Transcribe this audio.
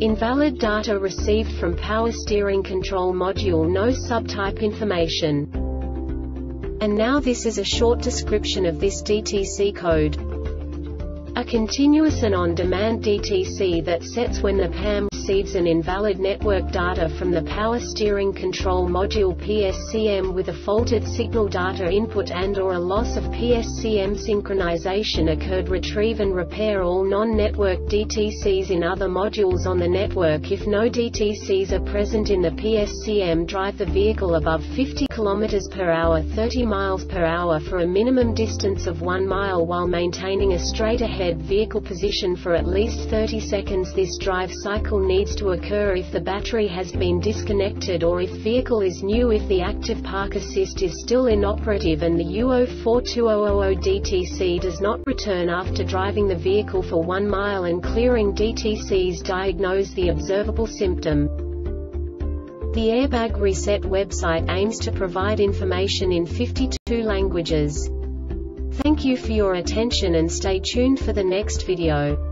Invalid data received from power steering control module no subtype information. And now this is a short description of this DTC code. A continuous and on-demand DTC that sets when the PAM receives an invalid network data from the Power Steering Control Module PSCM with a faulted signal data input and or a loss of PSCM synchronization occurred retrieve and repair all non-network DTCs in other modules on the network. If no DTCs are present in the PSCM drive the vehicle above 50 km per hour 30 miles per hour for a minimum distance of 1 mile while maintaining a straight ahead vehicle position for at least 30 seconds. This drive cycle needs needs to occur if the battery has been disconnected or if vehicle is new if the active park assist is still inoperative and the UO42000 DTC does not return after driving the vehicle for one mile and clearing DTCs diagnose the observable symptom. The Airbag Reset website aims to provide information in 52 languages. Thank you for your attention and stay tuned for the next video.